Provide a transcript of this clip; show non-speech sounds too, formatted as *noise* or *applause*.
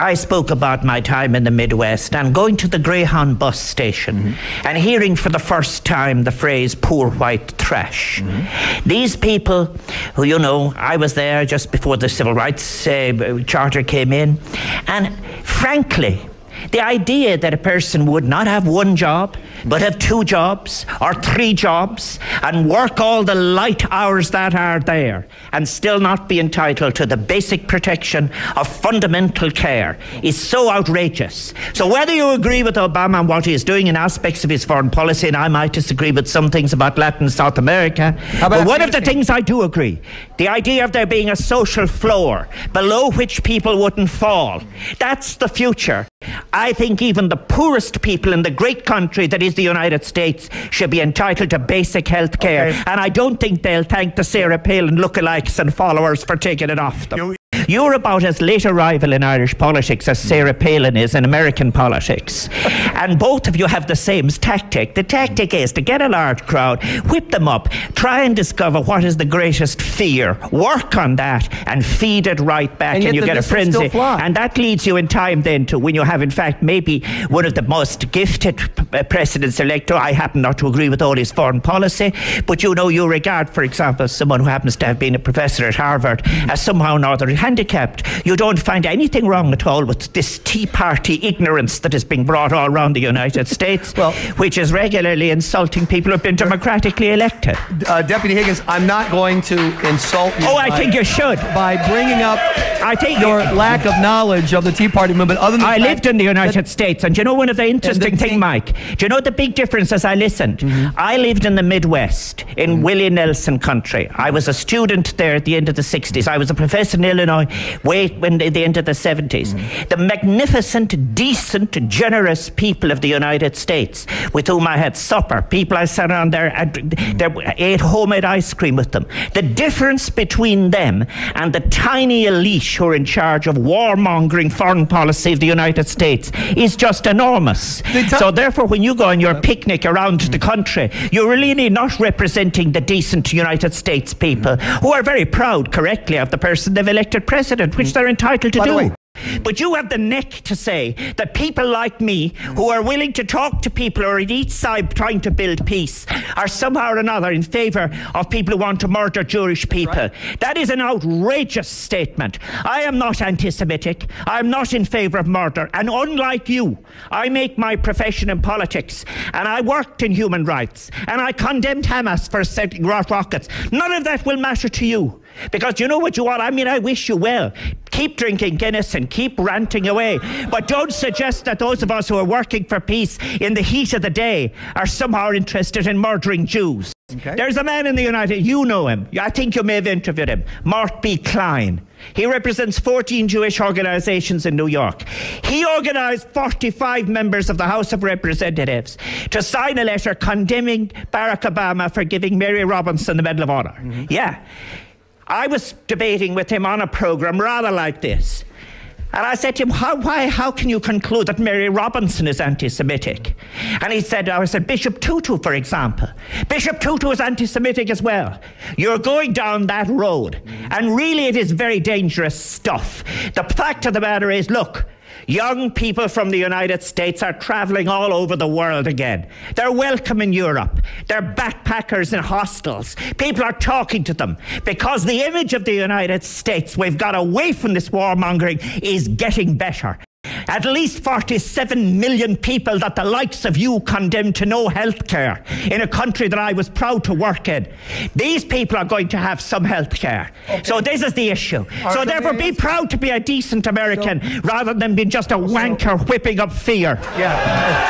I spoke about my time in the Midwest and going to the Greyhound bus station mm-hmm. and hearing for the first time the phrase poor white trash. Mm-hmm. These people who, you know, I was there just before the Civil Rights uh, Charter came in, and frankly, the idea that a person would not have one job, but have two jobs or three jobs and work all the light hours that are there and still not be entitled to the basic protection of fundamental care is so outrageous. So, whether you agree with Obama and what he is doing in aspects of his foreign policy, and I might disagree with some things about Latin South America, but one of the things I do agree the idea of there being a social floor below which people wouldn't fall, that's the future. I think even the poorest people in the great country that is the United States should be entitled to basic health care. Okay. And I don't think they'll thank the Sarah Palin lookalikes and followers for taking it off them. You- you're about as late arrival in Irish politics as Sarah Palin is in American politics. and both of you have the same tactic. The tactic is to get a large crowd, whip them up, try and discover what is the greatest fear, work on that, and feed it right back, and, and you get a frenzy. And that leads you in time then to when you have, in fact, maybe one of the most gifted uh, presidents elect. I happen not to agree with all his foreign policy, but you know, you regard, for example, someone who happens to have been a professor at Harvard as somehow other handicapped. You don't find anything wrong at all with this Tea Party ignorance that is being brought all around the United *laughs* States, well, which is regularly insulting people who have been democratically elected. Uh, Deputy Higgins, I'm not going to insult you. Oh, I by, think you should. By bringing up I think your lack of knowledge of the Tea Party movement. Other than I lived in the United States, and you know one of the interesting things, Mike? Do you know the big difference as I listened? Mm-hmm. I lived in the Midwest, in mm-hmm. Willie Nelson country. I was a student there at the end of the 60s. I was a professor in Illinois way when the, the end of the 70s. Mm. The magnificent, decent, generous people of the United States with whom I had supper, people I sat around there, there ate homemade ice cream with them. The difference between them and the tiny elite who are in charge of warmongering foreign policy of the United States is just enormous. so therefore, when you go on your picnic around the country, you're really not representing the decent United States people who are very proud, correctly, of the person they've elected president, which mm. they're entitled to By do. But you have the neck to say that people like me, who are willing to talk to people who are at each side trying to build peace, are somehow or another in favour of people who want to murder Jewish people. Right. That is an outrageous statement. I am not anti Semitic. I am not in favour of murder. And unlike you, I make my profession in politics and I worked in human rights and I condemned Hamas for setting rockets. None of that will matter to you. Because you know what you want? I mean, I wish you well. Keep drinking Guinness and keep ranting away. But don't suggest that those of us who are working for peace in the heat of the day are somehow interested in murdering Jews. Okay. There's a man in the United, you know him. I think you may have interviewed him, Mort B. Klein. He represents 14 Jewish organizations in New York. He organized 45 members of the House of Representatives to sign a letter condemning Barack Obama for giving Mary Robinson the Medal of Honor. Mm-hmm. Yeah. I was debating with him on a program rather like this. And I said to him, how, why, how can you conclude that Mary Robinson is anti Semitic? And he said, I said, Bishop Tutu, for example. Bishop Tutu is anti Semitic as well. You're going down that road. And really, it is very dangerous stuff. The fact of the matter is, look, Young people from the United States are traveling all over the world again. They're welcome in Europe. They're backpackers in hostels. People are talking to them because the image of the United States, we've got away from this warmongering, is getting better. At least 47 million people that the likes of you condemned to no health care in a country that I was proud to work in. These people are going to have some health care. Okay. So this is the issue. Are so therefore be proud to be a decent American so, rather than being just a wanker whipping up fear. Yeah.